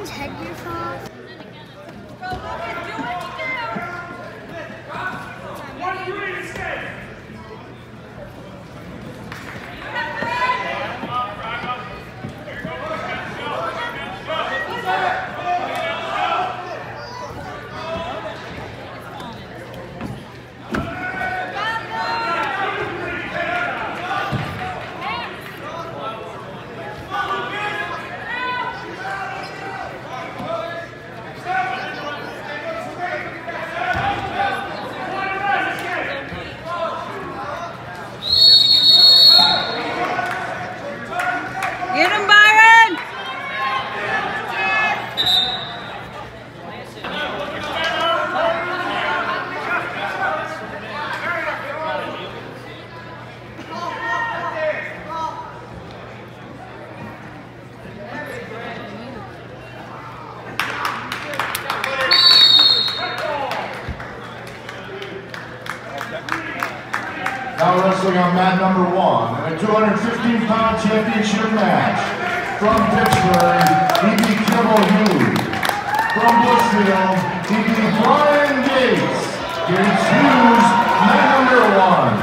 Byron's headgear fall off. Now wrestling on mat number one, in a 215-pound championship match. From Pittsburgh, he beat Kimmel Hughes. From Blissfield, he beat Brian Gates. Gates Hughes, mat number one.